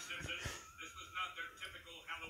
This was not their typical Halloween.